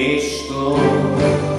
Cristo.